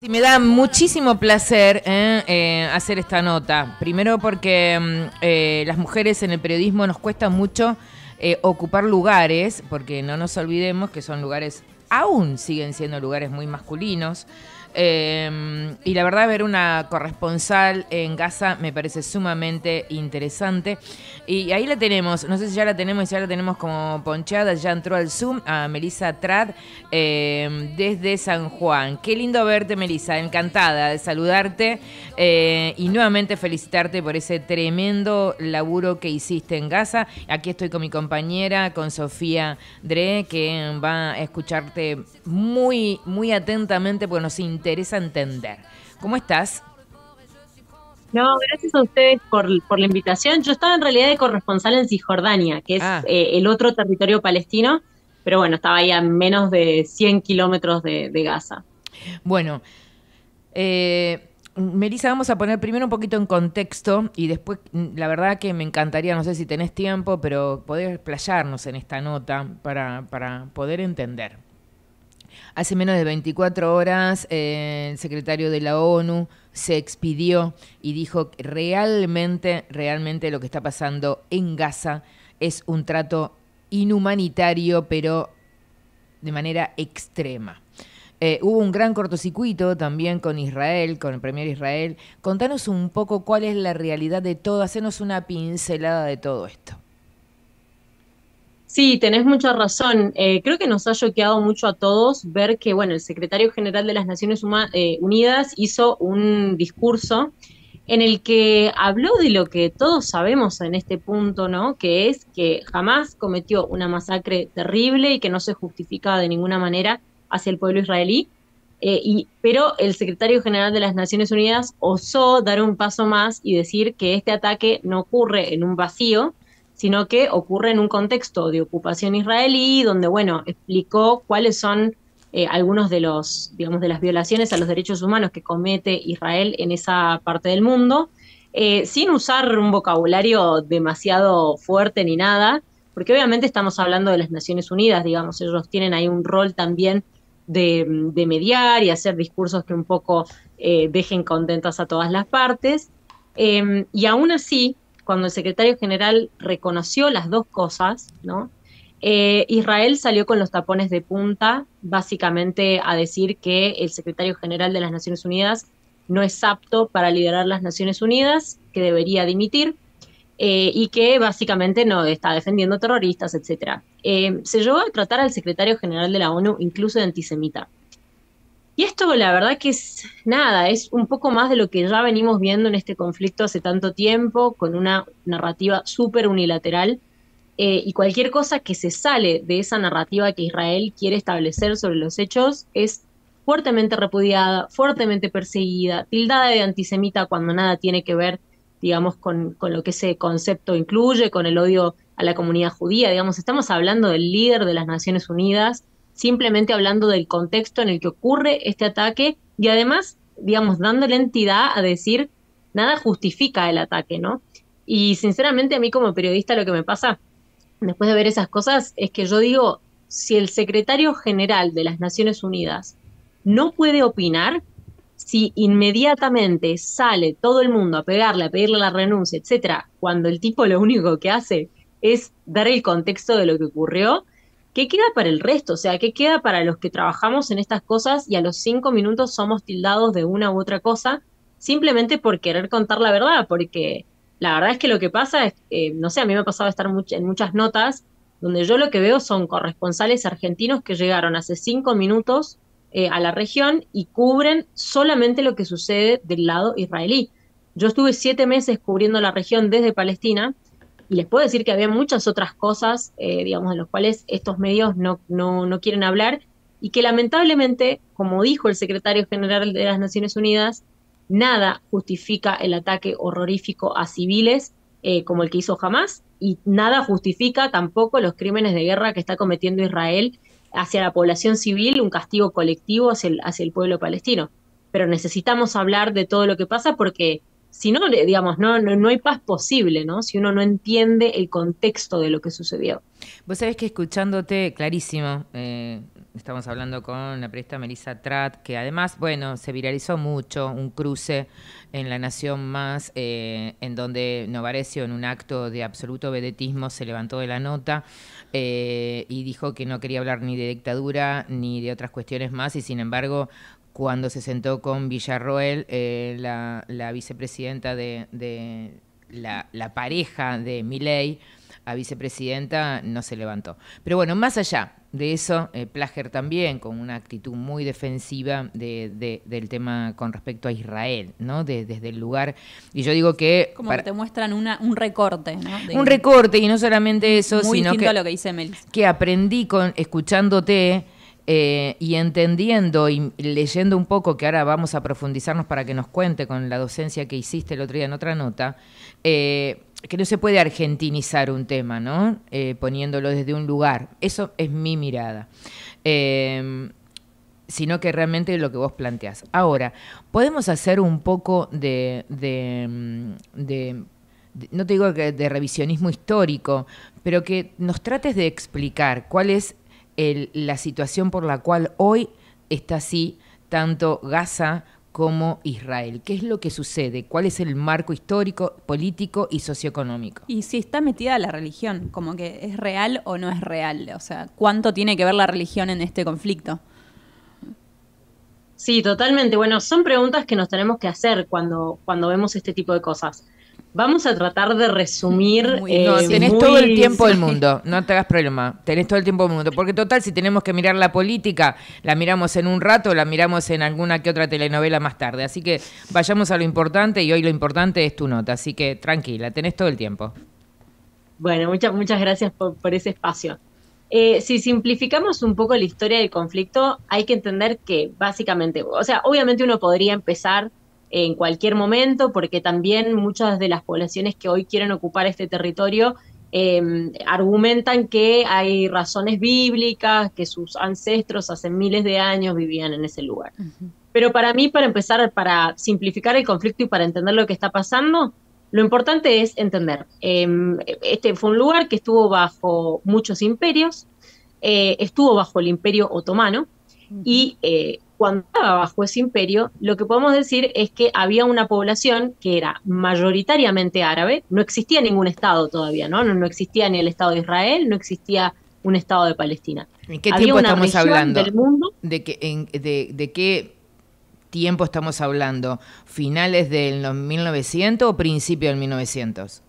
Sí, me da muchísimo placer eh, eh, hacer esta nota. Primero porque mm, eh, las mujeres en el periodismo nos cuesta mucho ocupar lugares, porque no nos olvidemos que son lugares, aún siguen siendo lugares muy masculinos. Em, y la verdad, ver una corresponsal en Gaza me parece sumamente interesante. Y ahí la tenemos, no sé si ya la tenemos, ya la tenemos como ponchada, ya entró al Zoom a Melissa Trad em, desde San Juan. Qué lindo verte, Melissa, encantada de saludarte eh, y nuevamente felicitarte por ese tremendo laburo que hiciste en Gaza. Aquí estoy con mi compañera, con Sofía Dre, que va a escucharte muy, muy atentamente porque nos interesa entender. ¿Cómo estás? No, gracias a ustedes por, la invitación. Yo estaba en realidad de corresponsal en Cisjordania, que es ah. eh, el otro territorio palestino, pero bueno, estaba ahí a menos de 100 kilómetros de, Gaza. Bueno, eh, Melissa, vamos a poner primero un poquito en contexto y después, la verdad que me encantaría, no sé si tenés tiempo, pero poder explayarnos en esta nota para, para poder entender. Hace menos de 24 horas eh, el secretario de la ONU se expidió y dijo que realmente, realmente lo que está pasando en Gaza es un trato inhumanitario, pero de manera extrema. Eh, hubo un gran cortocircuito también con Israel, con el premier Israel. Contanos un poco cuál es la realidad de todo, hacenos una pincelada de todo esto. Sí, tenés mucha razón. Eh, creo que nos ha choqueado mucho a todos ver que, bueno, el secretario general de las Naciones eh, Unidas hizo un discurso en el que habló de lo que todos sabemos en este punto, ¿no? Que es que jamás cometió una masacre terrible y que no se justifica de ninguna manera hacia el pueblo israelí. Eh, y, pero el secretario general de las Naciones Unidas osó dar un paso más y decir que este ataque no ocurre en un vacío, sino que ocurre en un contexto de ocupación israelí, donde, bueno, explicó cuáles son eh, algunos de los, digamos, de las violaciones a los derechos humanos que comete Israel en esa parte del mundo, eh, sin usar un vocabulario demasiado fuerte ni nada, porque obviamente estamos hablando de las Naciones Unidas, digamos, ellos tienen ahí un rol también de, mediar y hacer discursos que un poco eh, dejen contentas a todas las partes. y aún así, cuando el secretario general reconoció las dos cosas. Eh, Israel salió con los tapones de punta, básicamente a decir que el secretario general de las Naciones Unidas no es apto para liderar las Naciones Unidas, que debería dimitir, eh, y que básicamente no está defendiendo terroristas, etc. Eh, se llevó a tratar al secretario general de la ONU incluso de antisemita. Y esto la verdad que es nada, es un poco más de lo que ya venimos viendo en este conflicto hace tanto tiempo, con una narrativa súper unilateral. Eh, y cualquier cosa que se sale de esa narrativa que Israel quiere establecer sobre los hechos es fuertemente repudiada, fuertemente perseguida, tildada de antisemita cuando nada tiene que ver, digamos, con, con lo que ese concepto incluye, con el odio a la comunidad judía. Digamos, estamos hablando del líder de las Naciones Unidas, simplemente hablando del contexto en el que ocurre este ataque y además, digamos, dándole entidad a decir, nada justifica el ataque, ¿no? Y sinceramente a mí como periodista lo que me pasa después de ver esas cosas es que yo digo, si el secretario general de las Naciones Unidas no puede opinar, si inmediatamente sale todo el mundo a pegarle, a pedirle la renuncia, etcétera, cuando el tipo lo único que hace es dar el contexto de lo que ocurrió, ¿qué queda para el resto? O sea, ¿qué queda para los que trabajamos en estas cosas y a los cinco minutos somos tildados de una u otra cosa simplemente por querer contar la verdad? Porque la verdad es que lo que pasa es, eh, no sé, a mí me ha pasado estar en muchas notas donde yo lo que veo son corresponsales argentinos que llegaron hace cinco minutos eh, a la región y cubren solamente lo que sucede del lado israelí. Yo estuve siete meses cubriendo la región desde Palestina y les puedo decir que había muchas otras cosas, eh, digamos, de las cuales estos medios no, no, no quieren hablar y que lamentablemente, como dijo el secretario general de las Naciones Unidas, nada justifica el ataque horrorífico a civiles eh, como el que hizo Hamas y nada justifica tampoco los crímenes de guerra que está cometiendo Israel hacia la población civil, un castigo colectivo hacia hacia el pueblo palestino. Pero necesitamos hablar de todo lo que pasa porque si no, digamos, no, no, hay paz posible, ¿no? Si uno no entiende el contexto de lo que sucedió. Vos sabés que escuchándote, clarísimo, eh, estamos hablando con la periodista Melissa Tratt, que además, bueno, se viralizó mucho un cruce en La Nación Más, eh, en donde Novarecio, en un acto de absoluto vedetismo, se levantó de la nota eh, y dijo que no quería hablar ni de dictadura ni de otras cuestiones más, y sin embargo, cuando se sentó con Villarroel, eh, la, vicepresidenta de, la, la, pareja de Miley, a vicepresidenta, no se levantó. Pero bueno, más allá de eso, eh, Plager también con una actitud muy defensiva de, del tema con respecto a Israel, ¿no? desde el lugar. Y yo digo que... Como que te muestran una, un recorte, ¿no? un recorte, y no solamente eso, sino que... A lo que dice Que aprendí con, escuchándote... Eh, y entendiendo y leyendo un poco, que ahora vamos a profundizarnos para que nos cuente con la docencia que hiciste el otro día en otra nota, eh, que no se puede argentinizar un tema, ¿no? Eh, poniéndolo desde un lugar. Eso es mi mirada. Sino que realmente lo que vos planteás. Ahora, podemos hacer un poco de, no te digo que de revisionismo histórico, pero que nos trates de explicar cuál es la situación por la cual hoy está así tanto Gaza como Israel. ¿Qué es lo que sucede? ¿Cuál es el marco histórico, político y socioeconómico? Y si está metida la religión, como que es real o no es real, o sea, ¿cuánto tiene que ver la religión en este conflicto? Sí, totalmente. Bueno, son preguntas que nos tenemos que hacer cuando, cuando vemos este tipo de cosas. Vamos a tratar de resumir. Eh, no, tenés todo el tiempo del mundo, no te hagas problema. Tenés todo el tiempo del mundo. Porque, total, si tenemos que mirar la política, la miramos en un rato, la miramos en alguna que otra telenovela más tarde. Así que vayamos a lo importante y hoy lo importante es tu nota. Así que tranquila, tenés todo el tiempo. Bueno, muchas, muchas gracias por, ese espacio. Eh, si simplificamos un poco la historia del conflicto, hay que entender que básicamente, o sea, obviamente uno podría empezar en cualquier momento, porque también muchas de las poblaciones que hoy quieren ocupar este territorio em, argumentan que hay razones bíblicas, que sus ancestros hace miles de años vivían en ese lugar. Pero para mí, para empezar, para simplificar el conflicto y para entender lo que está pasando, lo importante es entender, em, este fue un lugar que estuvo bajo muchos imperios, eh, estuvo bajo el imperio otomano, y eh, cuando estaba bajo ese imperio, lo que podemos decir es que había una población que era mayoritariamente árabe, no existía ningún Estado todavía, ¿no? No, existía ni el Estado de Israel, no existía un Estado de Palestina. ¿En qué tiempo estamos hablando? Del mundo, ¿De, de, qué tiempo estamos hablando? ¿Finales del 1900 o principio del 1900?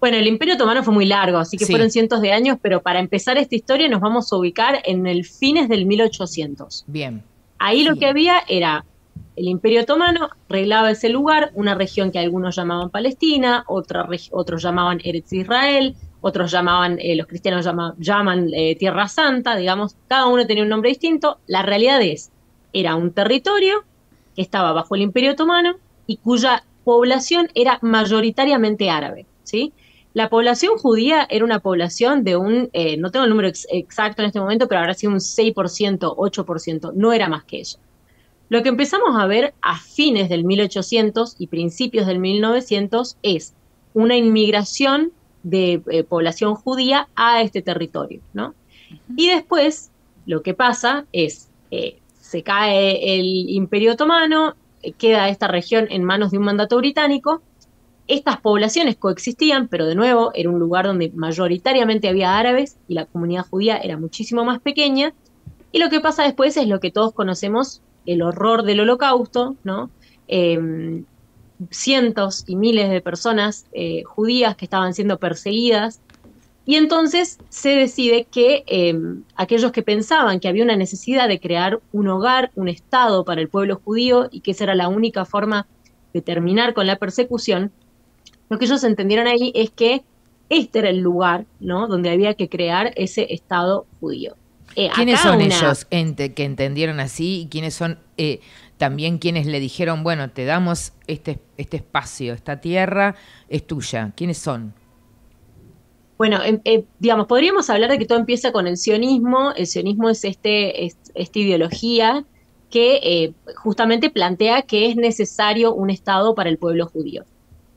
Bueno, el Imperio Otomano fue muy largo, así que fueron cientos de años, pero para empezar esta historia nos vamos a ubicar en el fines del 1800. Bien. Ahí lo que había era el Imperio Otomano reglaba ese lugar, una región que algunos llamaban Palestina, otra otros llamaban Eretz Israel, otros llamaban, eh, los cristianos llaman eh, Tierra Santa, digamos, cada uno tenía un nombre distinto. La realidad es, era un territorio que estaba bajo el Imperio Otomano y cuya población era mayoritariamente árabe, ¿sí? La población judía era una población de un, eh, no tengo el número exacto en este momento, pero habrá sido un 6%, 8%, no era más que eso. Lo que empezamos a ver a fines del 1800 y principios del 1900 es una inmigración de eh, población judía a este territorio, ¿no? Y después lo que pasa es, eh, se cae el imperio otomano, queda esta región en manos de un mandato británico, estas poblaciones coexistían, pero de nuevo era un lugar donde mayoritariamente había árabes y la comunidad judía era muchísimo más pequeña. Y lo que pasa después es lo que todos conocemos, el horror del holocausto, ¿no? Em, cientos y miles de personas eh, judías que estaban siendo perseguidas. Y entonces se decide que em, aquellos que pensaban que había una necesidad de crear un hogar, un Estado para el pueblo judío y que esa era la única forma de terminar con la persecución, lo que ellos entendieron ahí es que este era el lugar, ¿no? Donde había que crear ese Estado judío. Eh, ¿Quiénes son ellos que entendieron así y quiénes son eh, también quienes le dijeron, bueno, te damos este, este espacio, esta tierra es tuya? ¿Quiénes son? Bueno, em, eh, digamos, podríamos hablar de que todo empieza con el sionismo. El sionismo es, este, esta ideología que justamente plantea que es necesario un Estado para el pueblo judío.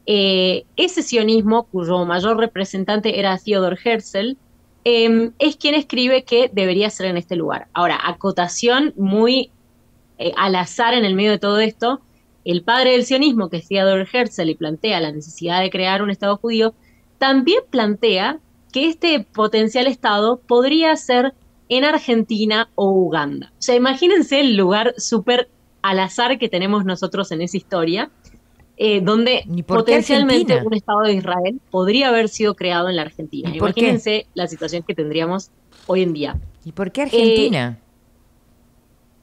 Eh, ese sionismo, cuyo mayor representante era Theodor Herzl, em, es quien escribe que debería ser en este lugar. Ahora, acotación muy eh, al azar en el medio de todo esto, el padre del sionismo, que es Theodor Herzl, y plantea la necesidad de crear un Estado judío, también plantea que este potencial Estado podría ser en Argentina o Uganda. O sea, imagínense el lugar súper al azar que tenemos nosotros en esa historia, eh, donde potencialmente un Estado de Israel podría haber sido creado en la Argentina. Imagínense la situación que tendríamos hoy en día. ¿Y por qué Argentina? Eh,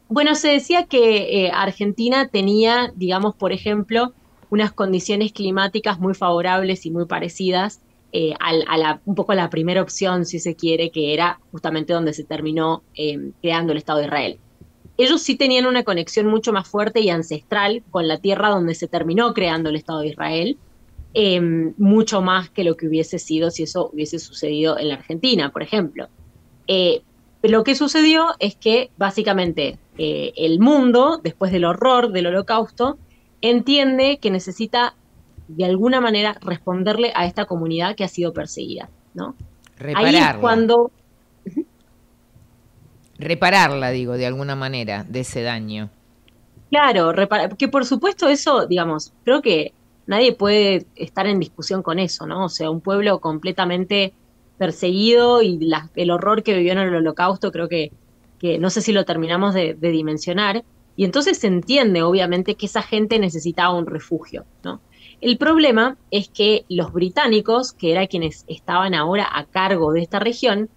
bueno, se decía que eh, Argentina tenía, digamos, por ejemplo, unas condiciones climáticas muy favorables y muy parecidas eh, a, la, un poco a la primera opción, si se quiere, que era justamente donde se terminó eh, creando el Estado de Israel. Ellos sí tenían una conexión mucho más fuerte y ancestral con la tierra donde se terminó creando el Estado de Israel, mucho más que lo que hubiese sido si eso hubiese sucedido en la Argentina, por ejemplo. lo que sucedió es que básicamente eh, el mundo, después del horror del holocausto, entiende que necesita de alguna manera responderle a esta comunidad que ha sido perseguida, ¿no? Repararla. Ahí es cuando... Repararla, digo, de alguna manera, de ese daño. Claro, que por supuesto eso, digamos, creo que nadie puede estar en discusión con eso, ¿no? O sea, un pueblo completamente perseguido y el horror que vivió en el holocausto, creo que que no sé si lo terminamos de, dimensionar, y entonces se entiende obviamente que esa gente necesitaba un refugio, ¿no? El problema es que los británicos, que eran quienes estaban ahora a cargo de esta región,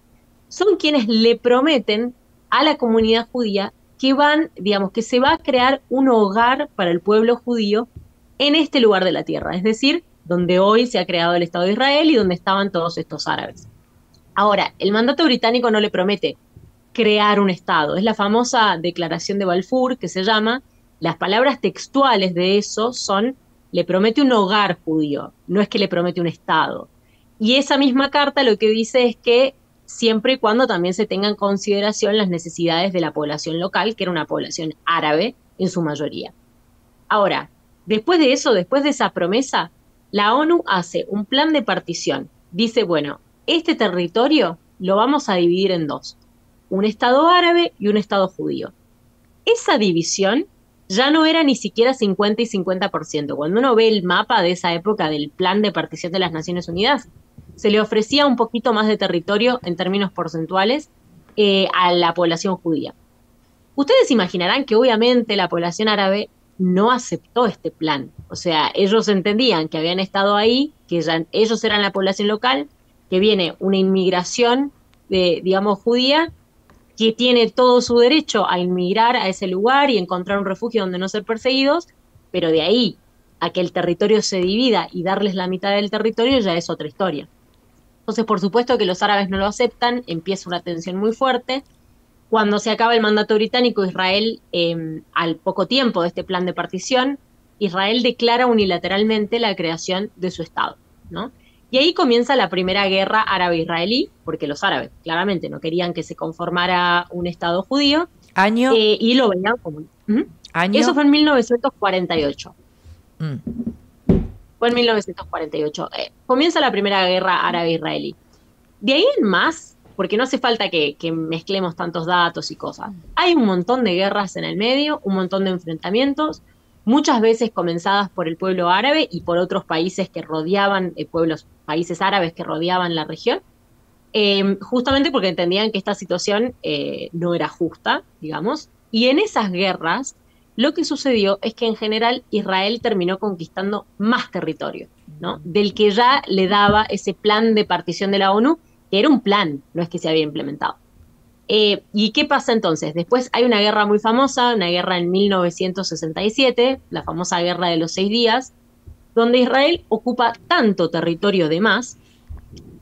son quienes le prometen a la comunidad judía que van, digamos, que se va a crear un hogar para el pueblo judío en este lugar de la tierra, es decir, donde hoy se ha creado el Estado de Israel y donde estaban todos estos árabes. Ahora, el mandato británico no le promete crear un Estado. Es la famosa declaración de Balfour que se llama, las palabras textuales de eso son, le promete un hogar judío, no es que le promete un Estado. Y esa misma carta lo que dice es que siempre y cuando también se tengan en consideración las necesidades de la población local, que era una población árabe en su mayoría. Ahora, después de eso, después de esa promesa, la ONU hace un plan de partición. Dice, bueno, este territorio lo vamos a dividir en dos un Estado árabe y un Estado judío. Esa división ya no era ni siquiera 50 y 50%. Cuando uno ve el mapa de esa época del plan de partición de las Naciones Unidas, se le ofrecía un poquito más de territorio en términos porcentuales eh, a la población judía. Ustedes imaginarán que obviamente la población árabe no aceptó este plan. O sea, ellos entendían que habían estado ahí, que ellos eran la población local, que viene una inmigración de, digamos, judía que tiene todo su derecho a inmigrar a ese lugar y encontrar un refugio donde no ser perseguidos, pero de ahí a que el territorio se divida y darles la mitad del territorio ya es otra historia. Entonces, por supuesto que los árabes no lo aceptan, empieza una tensión muy fuerte. Cuando se acaba el mandato británico, Israel, em, al poco tiempo de este plan de partición, Israel declara unilateralmente la creación de su Estado. ¿no? Y ahí comienza la primera guerra árabe-israelí, porque los árabes claramente no querían que se conformara un Estado judío. Año. Eh, y lo veían como. Año. Eso fue en 1948. Mm. Fue en 1948. Eh, comienza la primera guerra árabe-israelí. De ahí en más, porque no hace falta que, mezclemos tantos datos y cosas. Hay un montón de guerras en el medio, un montón de enfrentamientos, muchas veces comenzadas por el pueblo árabe y por otros países que rodeaban, eh, pueblos, países árabes que rodeaban la región, em, justamente porque entendían que esta situación eh, no era justa, digamos, y en esas guerras lo que sucedió es que en general Israel terminó conquistando más territorio, ¿no? Del que ya le daba ese plan de partición de la ONU, que era un plan, no es que se había implementado. Eh, ¿Y qué pasa entonces? Después hay una guerra muy famosa, una guerra en 1967, la famosa guerra de los seis días, donde Israel ocupa tanto territorio de más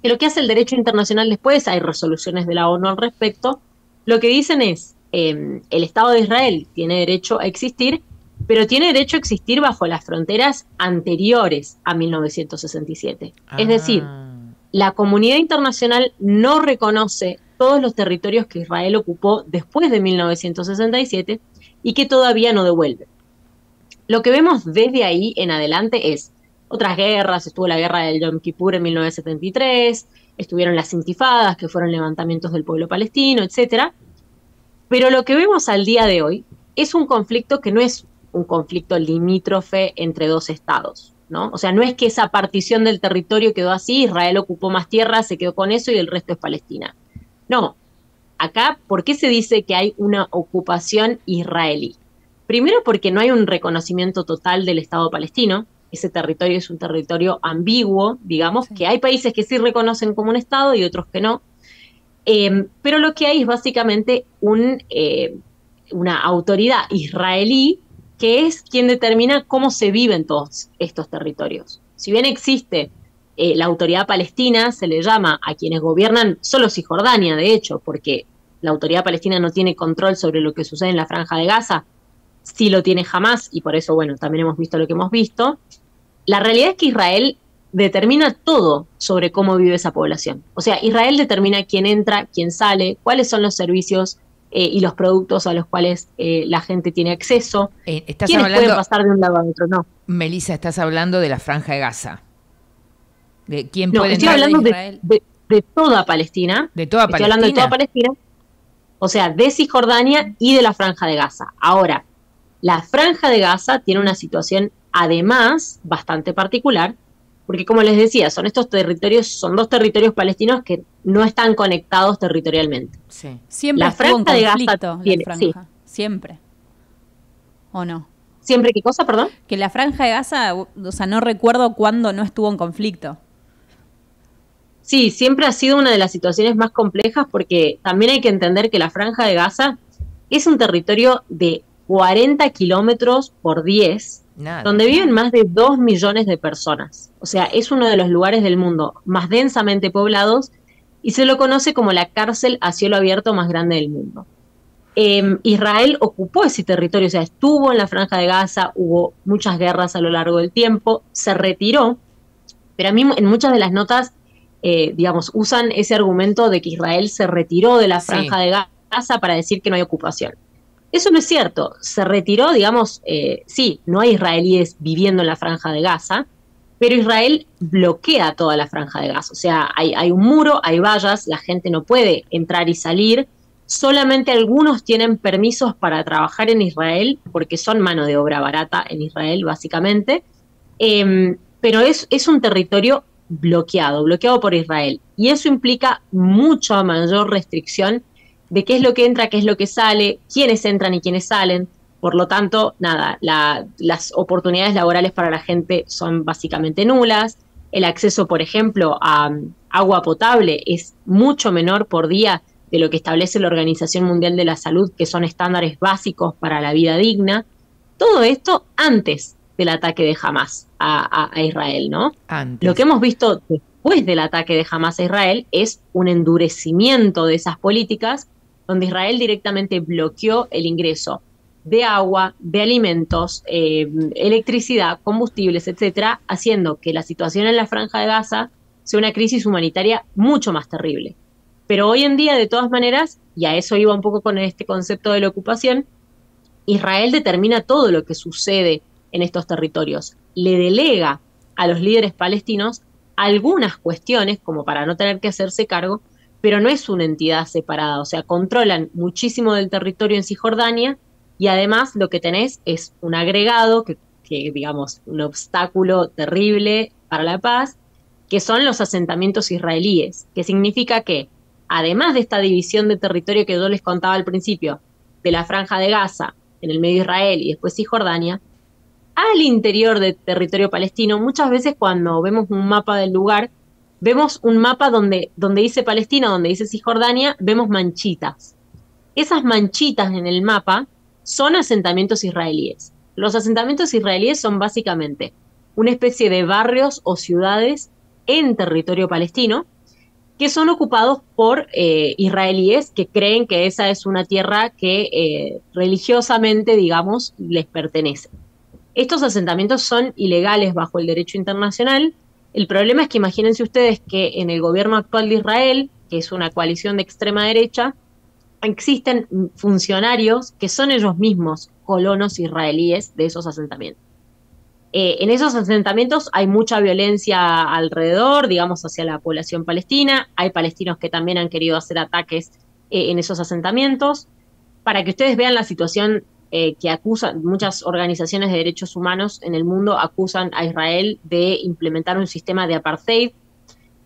que lo que hace el derecho internacional después, hay resoluciones de la ONU al respecto, lo que dicen es, em, el Estado de Israel tiene derecho a existir, pero tiene derecho a existir bajo las fronteras anteriores a 1967. Es decir, ah. la comunidad internacional no reconoce todos los territorios que Israel ocupó después de 1967 y que todavía no devuelve. Lo que vemos desde ahí en adelante es otras guerras, estuvo la guerra del Yom Kippur en 1973, estuvieron las intifadas, que fueron levantamientos del pueblo palestino, etcétera. Pero lo que vemos al día de hoy es un conflicto que no es un conflicto limítrofe entre dos estados, ¿no? O sea, no es que esa partición del territorio quedó así, Israel ocupó más tierra, se quedó con eso y el resto es Palestina. No, acá, ¿por qué se dice que hay una ocupación israelí? Primero porque no hay un reconocimiento total del Estado palestino, ese territorio es un territorio ambiguo, digamos, que hay países que sí reconocen como un Estado y otros que no, eh, pero lo que hay es básicamente eh, una autoridad israelí que es quien determina cómo se viven todos estos territorios. Si bien existe eh, la autoridad palestina, se le llama a quienes gobiernan solo Cisjordania, de hecho, porque la autoridad palestina no tiene control sobre lo que sucede en la franja de Gaza, sí lo tiene jamás, y por eso, bueno, también hemos visto lo que hemos visto. La realidad es que Israel determina todo sobre cómo vive esa población. O sea, Israel determina quién entra, quién sale, cuáles son los servicios eh, y los productos a los cuales eh, la gente tiene acceso. Eh, estás ¿Quiénes hablando, pueden pasar de un lado a otro? No. Melissa, estás hablando de la franja de Gaza. ¿De quién no, puede estoy hablando de, de, toda Palestina. De toda estoy hablando de toda Palestina. O sea, de Cisjordania y de la franja de Gaza. Ahora, la franja de Gaza tiene una situación además bastante particular, porque como les decía, son estos territorios, son dos territorios palestinos que no están conectados territorialmente. Sí. Siempre la franja de Gaza tiene, siempre. ¿O no? ¿Siempre qué cosa, perdón? Que la franja de Gaza, o sea, no recuerdo cuándo no estuvo en conflicto. Sí, siempre ha sido una de las situaciones más complejas porque también hay que entender que la franja de Gaza es un territorio de 40 kilómetros por 10 donde viven más de 2 millones de personas. O sea, es uno de los lugares del mundo más densamente poblados y se lo conoce como la cárcel a cielo abierto más grande del mundo. Em, Israel ocupó ese territorio, o sea, estuvo en la franja de Gaza, hubo muchas guerras a lo largo del tiempo, se retiró, pero a mí en muchas de las notas, eh, digamos, usan ese argumento de que Israel se retiró de la franja de Gaza para decir que no hay ocupación. Eso no es cierto. Se retiró, digamos, eh, sí, no hay israelíes viviendo en la franja de Gaza, pero Israel bloquea toda la franja de Gaza. O sea, hay, un muro, hay vallas, la gente no puede entrar y salir. Solamente algunos tienen permisos para trabajar en Israel, porque son mano de obra barata en Israel, básicamente. Em, pero es un territorio bloqueado, bloqueado por Israel. Y eso implica mucha mayor restricción de qué es lo que entra, qué es lo que sale, quiénes entran y quiénes salen. Por lo tanto, nada, las oportunidades laborales para la gente son básicamente nulas. El acceso, por ejemplo, a um, agua potable es mucho menor por día de lo que establece la Organización Mundial de la Salud, que son estándares básicos para la vida digna. Todo esto antes del ataque de Hamas a, Israel, ¿no? Lo que hemos visto después del ataque de Hamas a Israel es un endurecimiento de esas políticas donde Israel directamente bloqueó el ingreso de agua, de alimentos, eh, electricidad, combustibles, etcétera, haciendo que la situación en la franja de Gaza sea una crisis humanitaria mucho más terrible. Pero hoy en día, de todas maneras, y a eso iba un poco con este concepto de la ocupación, Israel determina todo lo que sucede en estos territorios, le delega a los líderes palestinos algunas cuestiones, como para no tener que hacerse cargo, pero no es una entidad separada, o sea, controlan muchísimo del territorio en Cisjordania y además lo que tenés es un agregado, que, digamos, un obstáculo terrible para la paz, que son los asentamientos israelíes, que significa que, además de esta división de territorio que yo les contaba al principio, de la franja de Gaza, en el medio Israel y después Cisjordania, al interior del territorio palestino, muchas veces cuando vemos un mapa del lugar, vemos un mapa donde, donde dice Palestina, donde dice Cisjordania, vemos manchitas. Esas manchitas en el mapa son asentamientos israelíes. Los asentamientos israelíes son básicamente una especie de barrios o ciudades en territorio palestino que son ocupados por eh, israelíes que creen que esa es una tierra que eh, religiosamente, digamos, les pertenece. Estos asentamientos son ilegales bajo el derecho internacional el problema es que imagínense ustedes que en el gobierno actual de Israel, que es una coalición de extrema derecha, existen funcionarios que son ellos mismos colonos israelíes de esos asentamientos. Eh, en esos asentamientos hay mucha violencia alrededor, digamos, hacia la población palestina. Hay palestinos que también han querido hacer ataques eh, en esos asentamientos. Para que ustedes vean la situación eh, que acusan, muchas organizaciones de derechos humanos en el mundo acusan a Israel de implementar un sistema de apartheid.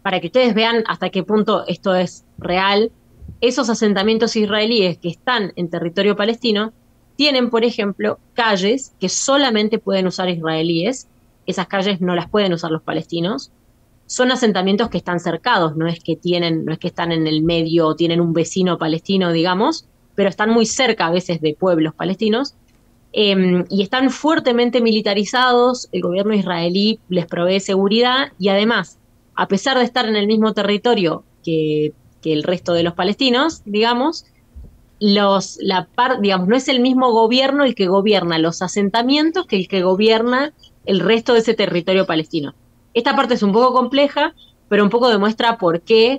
Para que ustedes vean hasta qué punto esto es real, esos asentamientos israelíes que están en territorio palestino tienen, por ejemplo, calles que solamente pueden usar israelíes, esas calles no las pueden usar los palestinos. Son asentamientos que están cercados, no es que tienen, no es que están en el medio o tienen un vecino palestino, digamos, pero están muy cerca a veces de pueblos palestinos. Em, y están fuertemente militarizados, el gobierno israelí les provee seguridad y además, a pesar de estar en el mismo territorio que, el resto de los palestinos, digamos, los, la par, digamos, no es el mismo gobierno el que gobierna los asentamientos que el que gobierna el resto de ese territorio palestino. Esta parte es un poco compleja, pero un poco demuestra por qué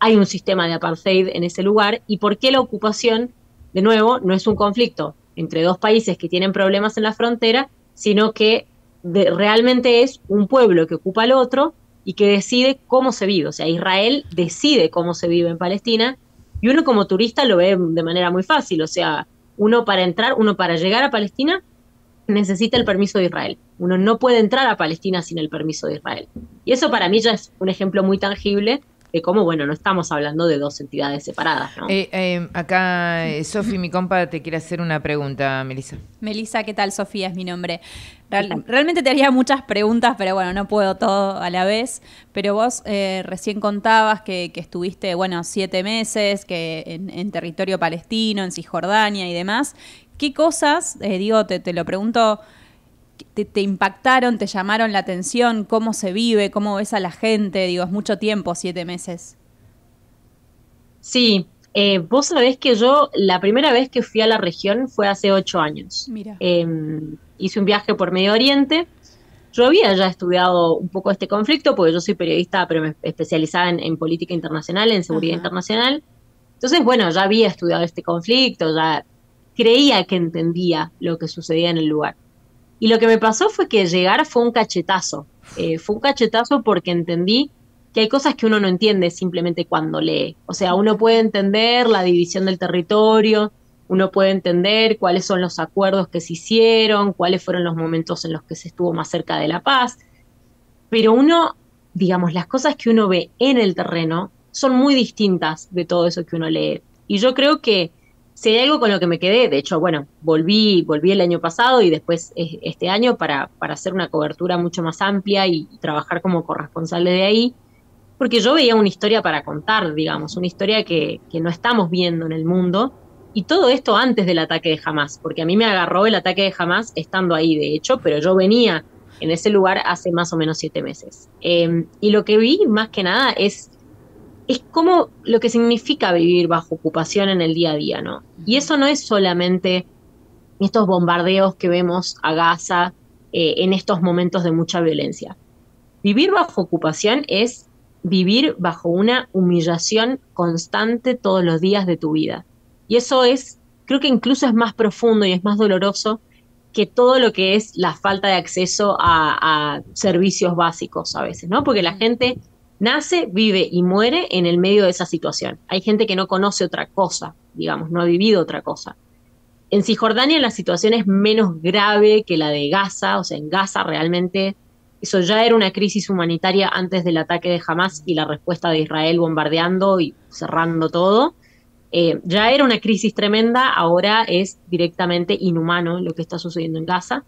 hay un sistema de apartheid en ese lugar y por qué la ocupación, de nuevo, no es un conflicto entre dos países que tienen problemas en la frontera, sino que realmente es un pueblo que ocupa al otro y que decide cómo se vive. O sea, Israel decide cómo se vive en Palestina y uno como turista lo ve de manera muy fácil, o sea, uno para entrar, uno para llegar a Palestina necesita el permiso de Israel. Uno no puede entrar a Palestina sin el permiso de Israel. Y eso para mí ya es un ejemplo muy tangible de cómo, bueno, no estamos hablando de dos entidades separadas. ¿no? Eh, eh, acá, eh, Sofi, mi compa, te quiere hacer una pregunta, Melissa. Melissa, ¿qué tal? Sofía es mi nombre. realmente te haría muchas preguntas, pero bueno, no puedo todo a la vez. Pero vos recién contabas que, estuviste, bueno, siete meses que en, territorio palestino, en Cisjordania y demás. ¿Qué cosas, digo, te, te lo pregunto te, impactaron, te llamaron la atención? ¿Cómo se vive? ¿Cómo ves a la gente? Digo, es mucho tiempo, siete meses. Sí, eh, vos sabés que yo la primera vez que fui a la región fue hace ocho años. Mira. Em, hice un viaje por Medio Oriente. Yo había ya estudiado un poco este conflicto, porque yo soy periodista, pero me especializada en, política internacional, en seguridad internacional. Entonces, bueno, ya había estudiado este conflicto, ya creía que entendía lo que sucedía en el lugar. Y lo que me pasó fue que llegar fue un cachetazo. Eh, fue un cachetazo porque entendí que hay cosas que uno no entiende simplemente cuando lee. O sea, uno puede entender la división del territorio, uno puede entender cuáles son los acuerdos que se hicieron, cuáles fueron los momentos en los que se estuvo más cerca de la paz, pero uno, digamos, las cosas que uno ve en el terreno son muy distintas de todo eso que uno lee. Y yo creo que si hay algo con lo que me quedé, de hecho, bueno, volví, volví el año pasado y después este año para, para hacer una cobertura mucho más amplia y, trabajar como corresponsable de ahí, porque yo veía una historia para contar, digamos, una historia que, que no estamos viendo en el mundo. Y todo esto antes del ataque de Hamas, porque a mí me agarró el ataque de Hamas estando ahí, de hecho, pero yo venía en ese lugar hace más o menos siete meses. Em, y lo que vi más que nada es es como lo que significa vivir bajo ocupación en el día a día, ¿no? Y eso no es solamente estos bombardeos que vemos a Gaza eh, en estos momentos de mucha violencia. Vivir bajo ocupación es vivir bajo una humillación constante todos los días de tu vida. Y eso es, creo que incluso es más profundo y es más doloroso que todo lo que es la falta de acceso a, a servicios básicos a veces, ¿no? Porque la gente nace, vive y muere en el medio de esa situación. Hay gente que no conoce otra cosa, digamos, no ha vivido otra cosa. En Cisjordania la situación es menos grave que la de Gaza, o sea, en Gaza realmente eso ya era una crisis humanitaria antes del ataque de Hamas y la respuesta de Israel bombardeando y cerrando todo. Eh, ya era una crisis tremenda, ahora es directamente inhumano lo que está sucediendo en Gaza.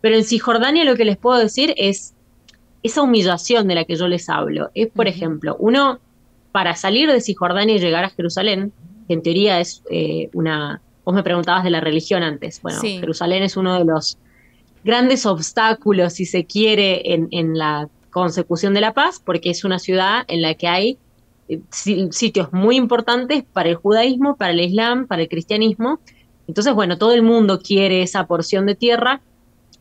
Pero en Cisjordania lo que les puedo decir es esa humillación de la que yo les hablo es, por ejemplo, uno, para salir de Cisjordania y llegar a Jerusalén, que en teoría es eh, una... Vos me preguntabas de la religión antes. Bueno, Jerusalén es uno de los grandes obstáculos, si se quiere, en, en la consecución de la paz, porque es una ciudad en la que hay eh, sitios muy importantes para el judaísmo, para el islam, para el cristianismo. Entonces, bueno, todo el mundo quiere esa porción de tierra.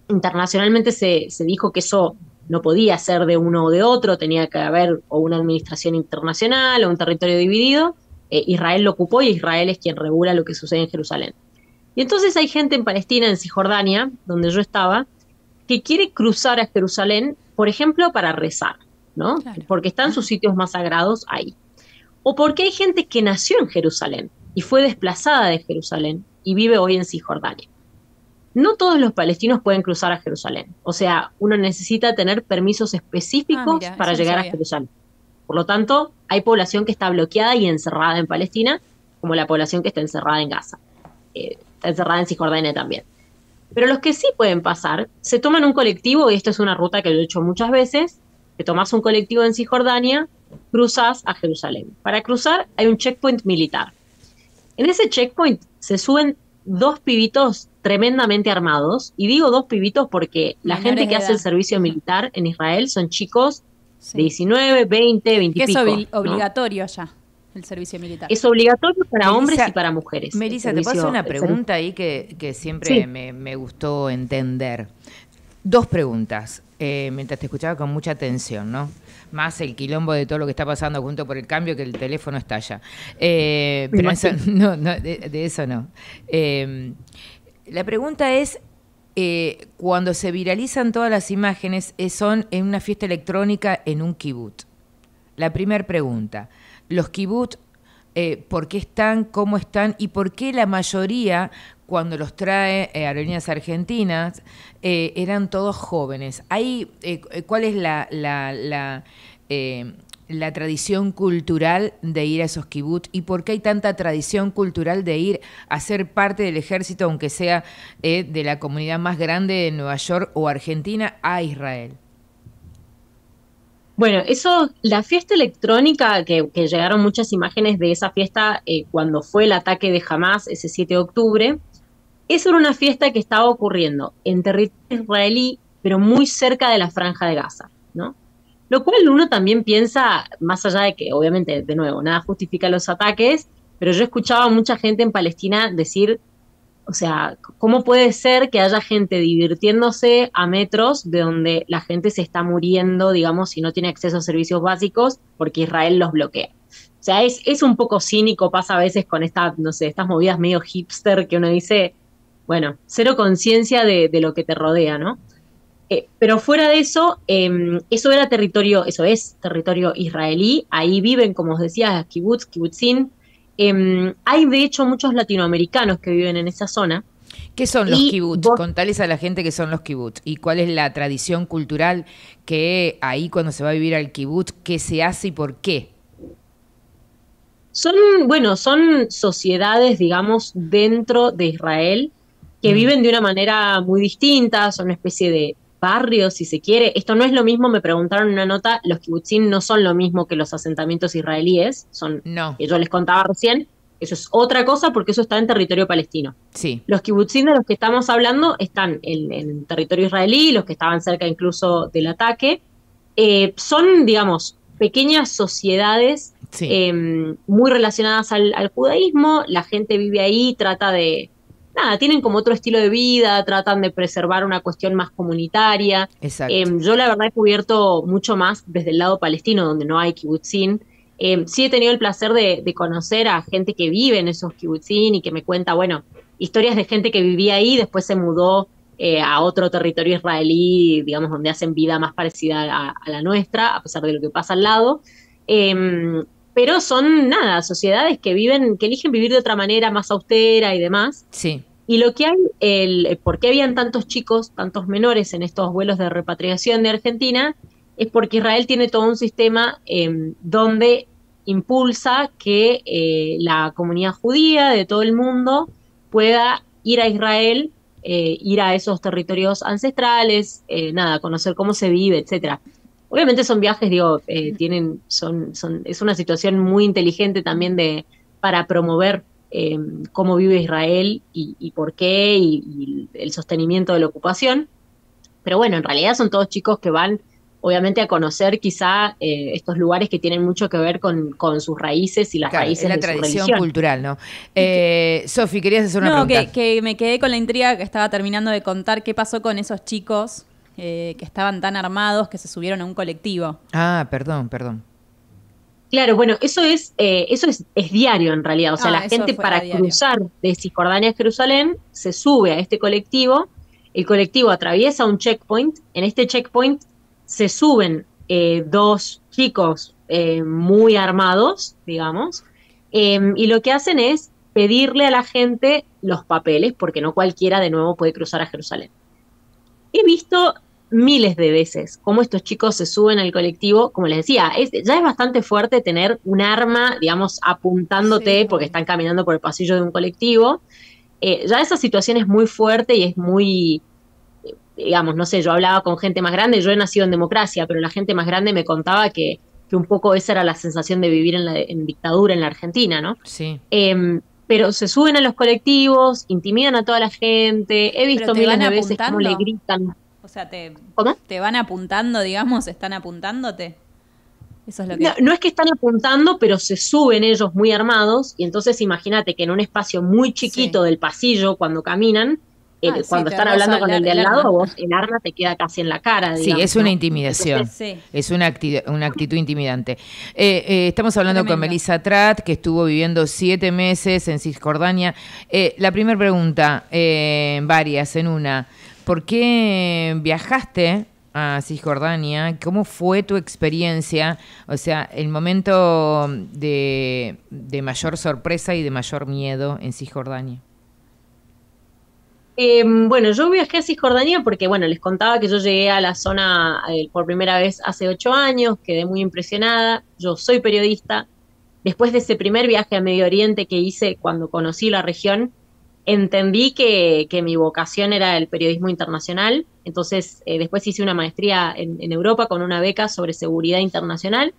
Internacionalmente se, se dijo que eso no podía ser de uno o de otro, tenía que haber o una administración internacional o un territorio dividido. Eh, Israel lo ocupó y Israel es quien regula lo que sucede en Jerusalén. Y entonces hay gente en Palestina, en Cisjordania, donde yo estaba, que quiere cruzar a Jerusalén, por ejemplo, para rezar, ¿no? Porque están sus sitios más sagrados ahí. O porque hay gente que nació en Jerusalén y fue desplazada de Jerusalén y vive hoy en Cisjordania. No todos los palestinos pueden cruzar a Jerusalén. O sea, uno necesita tener permisos específicos ah, para llegar a Jerusalén. Por lo tanto, hay población que está bloqueada y encerrada en Palestina, como la población que está encerrada en Gaza. Eh, está encerrada en Cisjordania también. Pero los que sí pueden pasar, se toman un colectivo, y esto es una ruta que lo he hecho muchas veces, que tomas un colectivo en Cisjordania, cruzas a Jerusalén. Para cruzar hay un checkpoint militar. En ese checkpoint se suben dos pibitos tremendamente armados, y digo dos pibitos porque la gente que hace el servicio militar en Israel son chicos de 19, 20, 20 que es obligatorio ya el servicio militar. Es obligatorio para hombres y para mujeres. Melissa, te paso una pregunta ahí que, siempre me, gustó entender. Dos preguntas, eh, mientras te escuchaba con mucha atención, ¿no? Más el quilombo de todo lo que está pasando junto por el cambio que el teléfono estalla. Eh, pero no, de, eso no. Eh, la pregunta es, eh, cuando se viralizan todas las imágenes, eh, son en una fiesta electrónica en un kibut. La primera pregunta, ¿los kibut eh, por qué están, cómo están y por qué la mayoría, cuando los trae aerolíneas argentinas, eran todos jóvenes? ¿Cuál es la tradición cultural de ir a esos kibbutz y por qué hay tanta tradición cultural de ir a ser parte del ejército, aunque sea eh, de la comunidad más grande de Nueva York o Argentina, a Israel. Bueno, eso, la fiesta electrónica, que, llegaron muchas imágenes de esa fiesta eh, cuando fue el ataque de Hamas ese 7 de octubre, eso era una fiesta que estaba ocurriendo en territorio israelí, pero muy cerca de la franja de Gaza, ¿no? Lo cual uno también piensa, más allá de que obviamente, de nuevo, nada justifica los ataques, pero yo escuchaba a mucha gente en Palestina decir, o sea, ¿cómo puede ser que haya gente divirtiéndose a metros de donde la gente se está muriendo, digamos, si no tiene acceso a servicios básicos porque Israel los bloquea? O sea, es, es un poco cínico, pasa a veces con esta, no sé, estas movidas medio hipster que uno dice, bueno, cero conciencia de, de lo que te rodea, ¿no? Eh, pero fuera de eso, em, eso era territorio, eso es territorio israelí. Ahí viven, como os decía, kibbutz, kibbutzin. Em, hay de hecho muchos latinoamericanos que viven en esa zona. ¿Qué son los kibbutz? Contales a la gente qué son los kibbutz y cuál es la tradición cultural que ahí cuando se va a vivir al kibbutz, qué se hace y por qué. Son, bueno, son sociedades, digamos, dentro de Israel que mm. viven de una manera muy distinta, son una especie de barrios, si se quiere. Esto no es lo mismo, me preguntaron en una nota, los kibbutzim no son lo mismo que los asentamientos israelíes, son no. que yo les contaba recién. Eso es otra cosa porque eso está en territorio palestino. Sí. Los kibbutzim de los que estamos hablando están en, territorio israelí, los que estaban cerca incluso del ataque. Eh, son, digamos, pequeñas sociedades em, muy relacionadas al, judaísmo. La gente vive ahí, trata de, nada, tienen como otro estilo de vida, tratan de preservar una cuestión más comunitaria. Exacto. Em, yo la verdad he cubierto mucho más desde el lado palestino, donde no hay kibbutzin. Eh, sí he tenido el placer de, conocer a gente que vive en esos kibbutzin y que me cuenta, bueno, historias de gente que vivía ahí, después se mudó eh, a otro territorio israelí, digamos, donde hacen vida más parecida a, la nuestra, a pesar de lo que pasa al lado. Em, pero son nada, sociedades que viven, que eligen vivir de otra manera más austera y demás. Sí. Y lo que hay, el, por qué habían tantos chicos, tantos menores en estos vuelos de repatriación de Argentina, es porque Israel tiene todo un sistema em, donde impulsa que eh, la comunidad judía de todo el mundo pueda ir a Israel, eh, ir a esos territorios ancestrales, eh, nada, conocer cómo se vive, etcétera. Obviamente son viajes, digo, eh, tienen, son, son, es una situación muy inteligente también de, para promover eh, cómo vive Israel y, por qué y, el sostenimiento de la ocupación. Pero bueno, en realidad son todos chicos que van obviamente a conocer quizá eh, estos lugares que tienen mucho que ver con, con sus raíces y las raíces de la tradición cultural, ¿no? Eh, Sofi, querías hacer una pregunta. No, que, que, me quedé con la intriga que estaba terminando de contar qué pasó con esos chicos eh, que estaban tan armados que se subieron a un colectivo. Ah, perdón, perdón. Claro, bueno, eso es eh, eso es, diario en realidad. O sea, ah, la gente para cruzar de Cisjordania a Jerusalén se sube a este colectivo. el colectivo atraviesa un checkpoint, en este checkpoint se suben eh, dos chicos eh, muy armados, digamos, em, y lo que hacen es pedirle a la gente los papeles, porque no cualquiera de nuevo puede cruzar a Jerusalén. He visto miles de veces cómo estos chicos se suben al colectivo, como les decía, ya es bastante fuerte tener un arma, digamos, apuntándote porque están caminando por el pasillo de un colectivo. Eh, ya esa situación es muy fuerte y es muy, digamos, no sé, yo hablaba con gente más grande, yo he nacido en democracia, pero la gente más grande me contaba que, que un poco esa era la sensación de vivir en, la, en dictadura en la Argentina, ¿no? Sí. Em, pero se suben a los colectivos, intimidan a toda la gente, he visto miles de veces cómo le gritan. O sea, te, te van apuntando, digamos, están apuntándote. Eso es lo que... No, es que están apuntando, pero se suben ellos muy armados y entonces imagínate que en un espacio muy chiquito del pasillo, cuando caminan, eh, ah, cuando están hablando con el de al lado, vos el arma te queda casi en la cara. sí, es una intimidación. es una, una actitud intimidante. Eh, eh, estamos hablando con Melissa Trat, que estuvo viviendo siete meses en Cisjordania. la primera pregunta, varias en una. ¿Por qué viajaste a Cisjordania? ¿Cómo fue tu experiencia? O sea, el momento de, mayor sorpresa y de mayor miedo en Cisjordania. Em, bueno, yo viajé a Cisjordania porque, bueno, les contaba que yo llegué a la zona eh, por primera vez hace ocho años, quedé muy impresionada. Yo soy periodista. Después de ese primer viaje a Medio Oriente que hice cuando conocí la región, entendí que, mi vocación era el periodismo internacional, entonces eh, después hice una maestría en, Europa con una beca sobre seguridad internacional.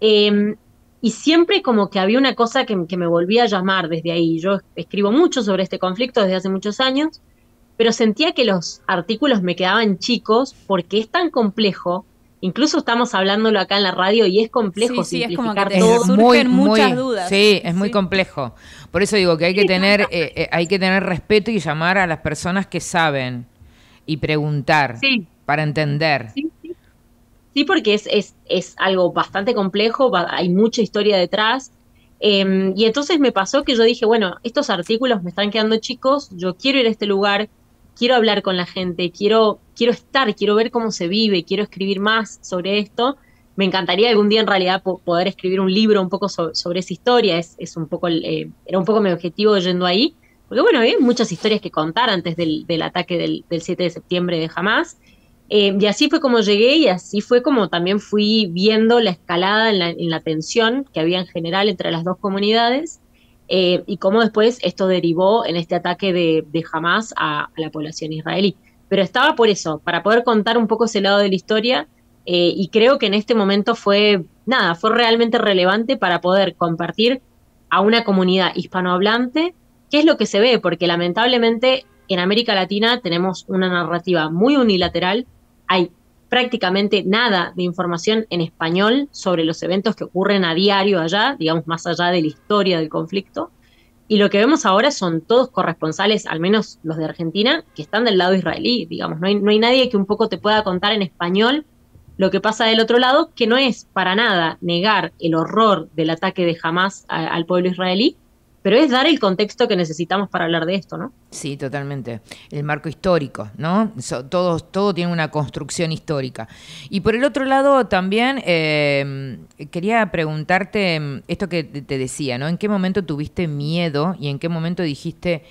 Em, y siempre como que había una cosa que, me volvía a llamar desde ahí. Yo escribo mucho sobre este conflicto desde hace muchos años, pero sentía que los artículos me quedaban chicos porque es tan complejo Incluso estamos hablándolo acá en la radio y es complejo sí, simplificar sí, es como que todo. Muy, muchas dudas. Sí, es muy complejo. Por eso digo que hay que tener, eh, eh, hay que tener respeto y llamar a las personas que saben y preguntar para entender. Sí, porque es, es, es, algo bastante complejo, hay mucha historia detrás. Em, y entonces me pasó que yo dije, bueno, estos artículos me están quedando chicos, yo quiero ir a este lugar, quiero hablar con la gente, quiero, quiero estar, quiero ver cómo se vive, quiero escribir más sobre esto. Me encantaría algún día en realidad poder escribir un libro un poco sobre esa historia, es, es un poco, eh, era un poco mi objetivo yendo ahí, porque bueno, hay muchas historias que contar antes del, ataque del, 7 de septiembre de Hamas. Eh, y así fue como llegué y así fue como también fui viendo la escalada en la, en la tensión que había en general entre las dos comunidades eh, y cómo después esto derivó en este ataque de, de Hamas a, la población israelí. Pero estaba por eso, para poder contar un poco ese lado de la historia, eh, y creo que en este momento fue, nada, fue realmente relevante para poder compartir a una comunidad hispanohablante qué es lo que se ve, porque lamentablemente en América Latina tenemos una narrativa muy unilateral, hay prácticamente nada de información en español sobre los eventos que ocurren a diario allá, digamos más allá de la historia del conflicto. Y lo que vemos ahora son todos corresponsales, al menos los de Argentina, que están del lado israelí, digamos. No hay, nadie que un poco te pueda contar en español lo que pasa del otro lado, que no es para nada negar el horror del ataque de Hamas al pueblo israelí, pero es dar el contexto que necesitamos para hablar de esto, ¿no? Sí, totalmente. El marco histórico, ¿no? todo, tiene una construcción histórica. Y por el otro lado, también eh, quería preguntarte mm, esto que te decía, ¿no? ¿En qué momento tuviste miedo y en qué momento dijiste,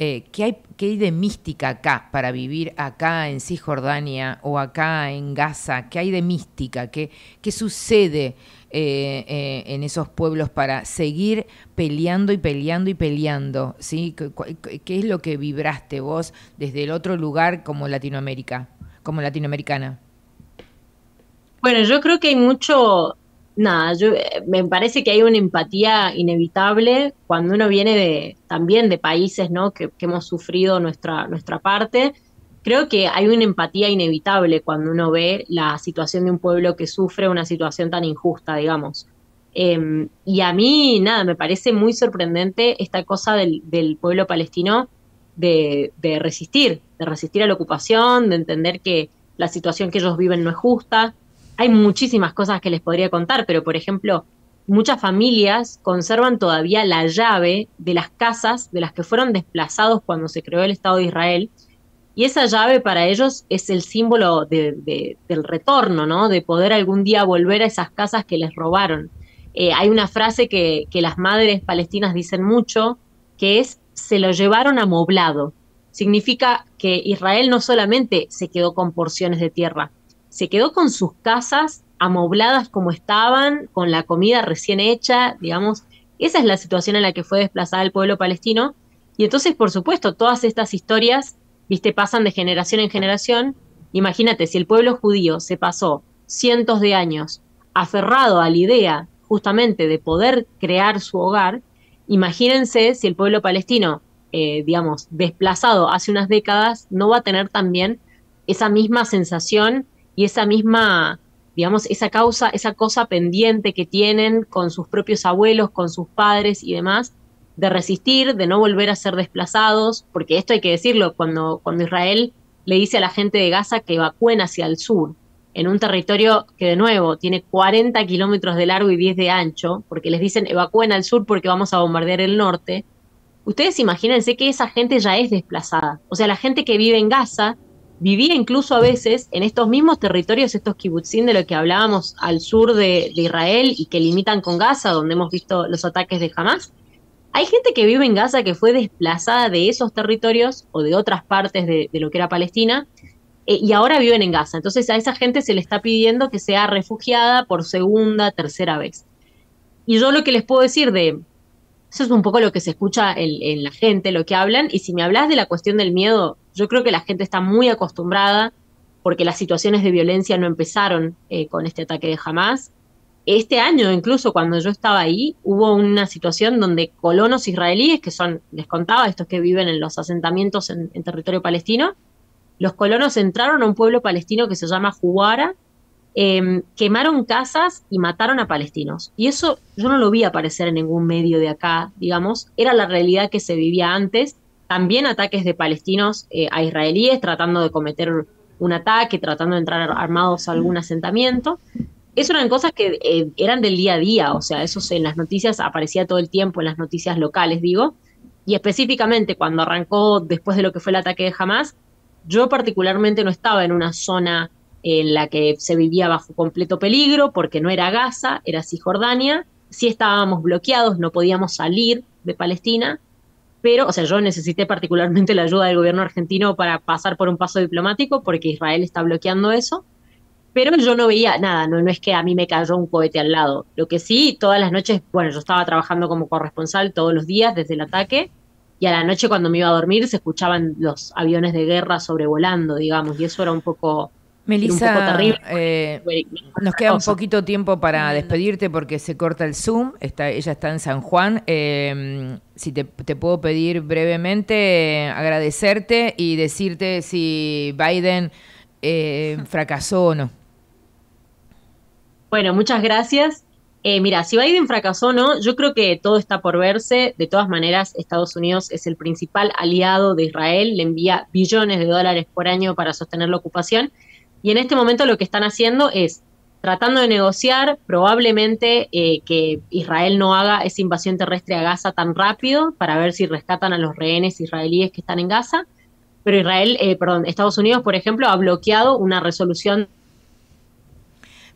eh, ¿qué, hay, ¿qué hay de mística acá para vivir acá en Cisjordania o acá en Gaza? ¿Qué hay de mística? ¿Qué, qué sucede? Eh, eh, en esos pueblos para seguir peleando y peleando y peleando, ¿sí? ¿Qué, es lo que vibraste vos desde el otro lugar como Latinoamérica, como latinoamericana? Bueno, yo creo que hay mucho, nada, yo, eh, me parece que hay una empatía inevitable cuando uno viene de también de países, ¿no? Que, que hemos sufrido nuestra nuestra parte creo que hay una empatía inevitable cuando uno ve la situación de un pueblo que sufre una situación tan injusta, digamos. Em, y a mí, nada, me parece muy sorprendente esta cosa del, pueblo palestino de, resistir, de resistir a la ocupación, de entender que la situación que ellos viven no es justa. Hay muchísimas cosas que les podría contar, pero por ejemplo, muchas familias conservan todavía la llave de las casas de las que fueron desplazados cuando se creó el Estado de Israel Y esa llave para ellos es el símbolo del retorno, ¿no? De poder algún día volver a esas casas que les robaron. Eh, hay una frase que, las madres palestinas dicen mucho, que es, se lo llevaron amoblado. Significa que Israel no solamente se quedó con porciones de tierra, se quedó con sus casas amobladas como estaban, con la comida recién hecha, digamos, esa es la situación en la que fue desplazada el pueblo palestino. Y entonces, por supuesto, todas estas historias, viste, pasan de generación en generación. Imagínate, si el pueblo judío se pasó cientos de años aferrado a la idea justamente de poder crear su hogar, imagínense si el pueblo palestino, eh, digamos, desplazado hace unas décadas, no va a tener también esa misma sensación y esa misma digamos, esa causa, esa cosa pendiente que tienen con sus propios abuelos, con sus padres y demás, de resistir, de no volver a ser desplazados, porque esto hay que decirlo, cuando, cuando Israel le dice a la gente de Gaza que evacúen hacia el sur, en un territorio que de nuevo tiene 40 kilómetros de largo y 10 de ancho, porque les dicen evacúen al sur porque vamos a bombardear el norte, ustedes imagínense que esa gente ya es desplazada. O sea, la gente que vive en Gaza vivía incluso a veces en estos mismos territorios, estos kibutzim de lo que hablábamos al sur de, Israel y que limitan con Gaza, donde hemos visto los ataques de Hamas. Hay gente que vive en Gaza que fue desplazada de esos territorios o de otras partes de, lo que era Palestina eh, y ahora viven en Gaza. Entonces a esa gente se le está pidiendo que sea refugiada por segunda, tercera vez. Y yo lo que les puedo decir de, eso es un poco lo que se escucha en, la gente, lo que hablan. Y si me hablas de la cuestión del miedo, yo creo que la gente está muy acostumbrada porque las situaciones de violencia no empezaron eh, con este ataque de Hamas. Este año, incluso cuando yo estaba ahí, hubo una situación donde colonos israelíes, que son, les contaba, estos que viven en los asentamientos en, territorio palestino, los colonos entraron a un pueblo palestino que se llama Juara, Em, quemaron casas y mataron a palestinos. Y eso yo no lo vi aparecer en ningún medio de acá, digamos, era la realidad que se vivía antes. También ataques de palestinos eh, a israelíes tratando de cometer un ataque, tratando de entrar armados a algún asentamiento. Eso eran cosas que eh, eran del día a día, o sea, eso en las noticias aparecía todo el tiempo, en las noticias locales, digo. Y específicamente cuando arrancó después de lo que fue el ataque de Hamas, yo particularmente no estaba en una zona en la que se vivía bajo completo peligro porque no era Gaza, era Cisjordania, sí estábamos bloqueados, no podíamos salir de Palestina, pero, o sea, yo necesité particularmente la ayuda del gobierno argentino para pasar por un paso diplomático porque Israel está bloqueando eso, pero yo no veía nada, no, no es que a mí me cayó un cohete al lado, lo que sí, todas las noches, bueno, yo estaba trabajando como corresponsal todos los días desde el ataque, y a la noche cuando me iba a dormir se escuchaban los aviones de guerra sobrevolando, digamos, y eso era un poco Melissa, eh, nos queda un poquito tiempo para despedirte porque se corta el Zoom. Está, ella está en San Juan. Eh, si te, puedo pedir brevemente, agradecerte y decirte si Biden eh, fracasó o no. Bueno, muchas gracias. mira, si Biden fracasó o no, yo creo que todo está por verse. De todas maneras, Estados Unidos es el principal aliado de Israel, le envía billones de dólares por año para sostener la ocupación y en este momento lo que están haciendo es tratando de negociar probablemente eh, que Israel no haga esa invasión terrestre a Gaza tan rápido para ver si rescatan a los rehenes israelíes que están en Gaza. Pero Israel, eh, perdón, Estados Unidos, por ejemplo, ha bloqueado una resolución.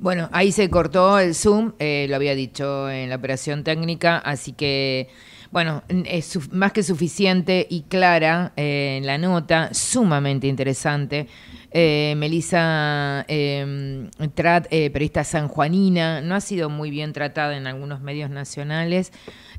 Bueno, ahí se cortó el Zoom, eh, lo había dicho en la operación técnica, así que bueno, es más que suficiente y clara en la nota, sumamente interesante. Eh, Melissa eh, Trat, eh, periodista sanjuanina, no ha sido muy bien tratada en algunos medios nacionales,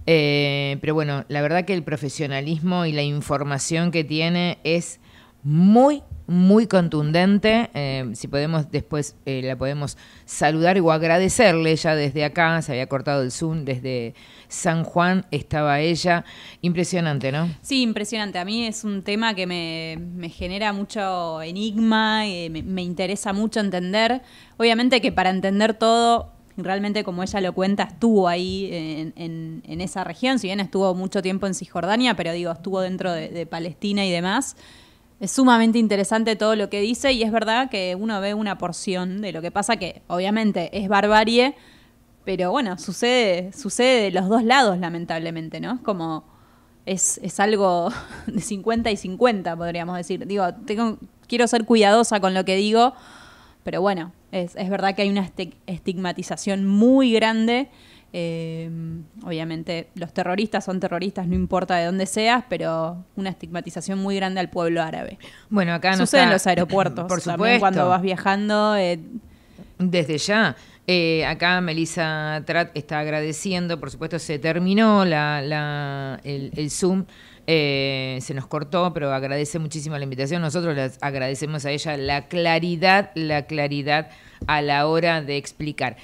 eh, pero bueno, la verdad que el profesionalismo y la información que tiene es muy, muy contundente. Eh, si podemos, después eh, la podemos saludar o agradecerle ya desde acá. Se había cortado el Zoom desde San Juan, estaba ella. Impresionante, ¿no? Sí, impresionante. A mí es un tema que me, genera mucho enigma, y me, interesa mucho entender. Obviamente que para entender todo realmente como ella lo cuenta, estuvo ahí en, esa región, si bien estuvo mucho tiempo en Cisjordania, pero digo, estuvo dentro de Palestina y demás es sumamente interesante todo lo que dice y es verdad que uno ve una porción de lo que pasa que obviamente es barbarie, pero bueno, sucede, sucede de los dos lados lamentablemente, ¿no? Como es, es algo de 50 y 50, podríamos decir. Digo, tengo, quiero ser cuidadosa con lo que digo, pero bueno, es, es verdad que hay una estigmatización muy grande. Eh, obviamente los terroristas son terroristas, no importa de dónde seas, pero una estigmatización muy grande al pueblo árabe. Bueno, acá no Sucede en los aeropuertos, por supuesto. cuando vas viajando. Eh, Desde ya. Eh, acá Melissa Trat está agradeciendo, por supuesto se terminó la, el, Zoom, eh, se nos cortó, pero agradece muchísimo la invitación. Nosotros les agradecemos a ella la claridad, la claridad a la hora de explicar.